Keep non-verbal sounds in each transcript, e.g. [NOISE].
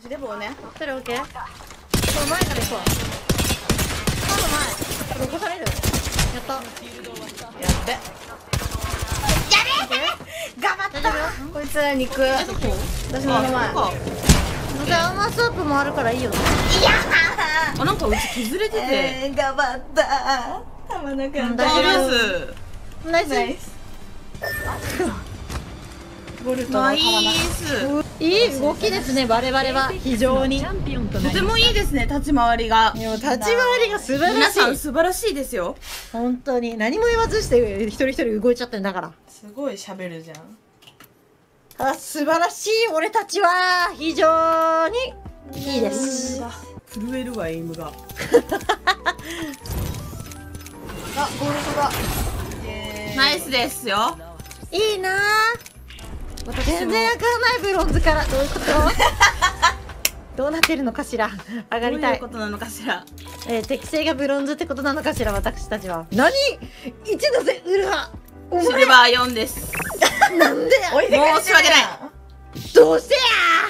私レボねそれオッケー？この前から行こうカード前これ起こされる？やった。やってやれ頑張った。こいつら肉。私の名前。じゃあアーマースープもあるからいいよね。あなんかうち削れてて。えー、頑張った。たまなかうんった。大丈夫大丈夫です。ナイス。ナイスボルトのいい動きですね我々は。非常に。とてもいいですね立ち回りが。立ち回りが素晴らしい。素晴らしいですよ。本当に。何も言わずして一人一人動いちゃってんだから。すごい喋るじゃん。あ素晴らしい俺たちは。非常に。いいです。震えるわエイムが。[LAUGHS] あボルトが。ナイスですよ。いいなぁ全然上がらないブロンズから。どういうこと？どうなってるのかしら？上がりたい。どういうことなのかしら？えー適正がブロンズってことなのかしら私たちは。何？一ノ瀬ウルハ。シルバー4です。なんでや？おいでか申し訳ない。どうしてや？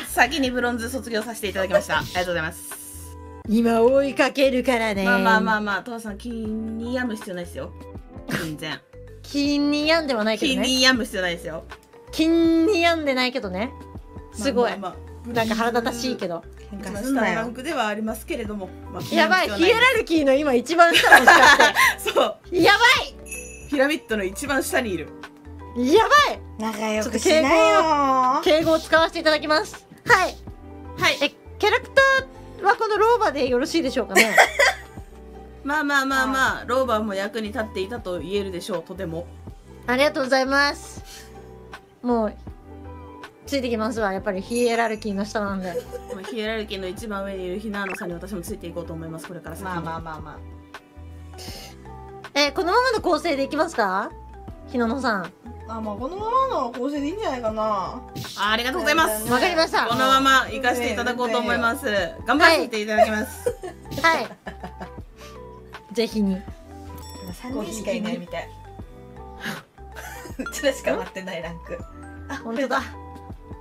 先にブロンズ卒業させていただきました。ありがとうございます。今追いかけるからね。まあまあまあまあ父さん気に病む必要ないですよ。全然。[LAUGHS] 金に病んではないけ気どね。に病む必要ないですよ金に病んでないけどね。すごい、まあまあまなんか腹立たしいけど。喧嘩すんなよ。下のランクではありますけれども、まあやばい。ヒエラルキーの今一番下もしかし必要はないそう。てやばピラミッドの一番下にいる。いやばい。仲良ちょっと敬語くしなよ敬語を使わせていただきます。はい。はい。えキャラクターはこの老婆でよろしいでしょうかね？[LAUGHS] まあまあまあまあローバーも役に立っていたと言えるでしょう。とても。ありがとうございますもうついてきますわ。やっぱりヒエラルキーの下なんで。まあヒエラルキーの一番上にいるヒナーノさんに私もついていこうと思います。これから先もまあ。まあまあまえこのままの構成でいきますか？ひなのさん。ああまあこのままの構成でいいんじゃないかな。あありがとうございます。わかりました。このまま行かせていただこうと思います。頑張らせていただきます、はい。ぜひに。3人しかいないみたいうちらしか？待ってないランク。あ本当だ。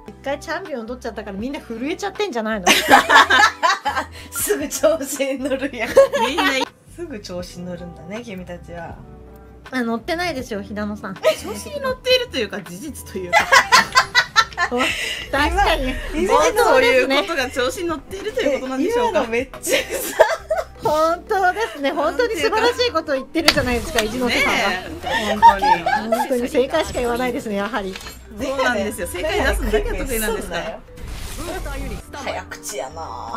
一回チャンピオン取っちゃったからみんな震えちゃってんじゃないの？[LAUGHS] すぐ調子に乗るやん。みんないすぐ調子に乗るんだね君たちは。あ乗ってないですよひなのさん。調子に乗っているというか事実というか。[LAUGHS] 確かに。そうそういうことが調子に乗っているということなんでしょうか。今のめっちゃ本当ですね。本当に素晴らしいことを言ってるじゃないですか一ノ瀬ねさんがえ本当に。本当に正解しか言わないですねやはり。そうなんですよ。正解出すのだけが得意なんですから。早口やな。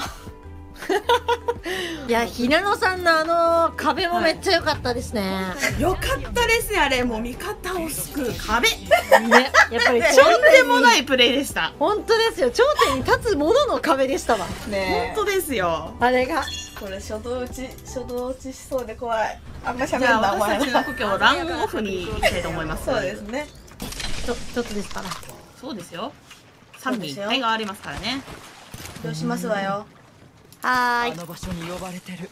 [LAUGHS] いやひなのさんのあの壁もめっちゃ良かったですね、よかったですねあれ。もう味方を救う壁。ねやっぱり [LAUGHS] と頂んでもないプレイでした。本当ですよ。頂点に立つものの壁でしたわ。ね本当ですよ。あれがこれ初動打ち初動打ちしそうで怖い。あんま喋じゃあんなお前私たちの故郷ランオフに行きたいと思います。そうですね。ちょ一つですから。そうですよ。三位一体がありますからね。どうしますわよ。はーい。あの場所に呼ばれてる。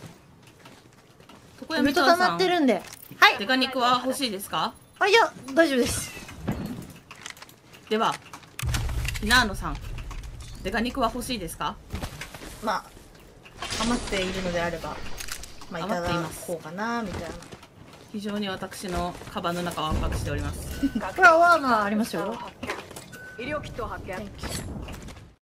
床屋水と溜まってるんで。はい。デカ肉は欲しいですか？あいや大丈夫です。ではひなーのさんデカ肉は欲しいですか？まあ余っているのであればまあいただ余っています。こうかなみたいな。非常に私のカバンの中はワクワクしております。[LAUGHS] これはワーマーありますよ。医療キットを発見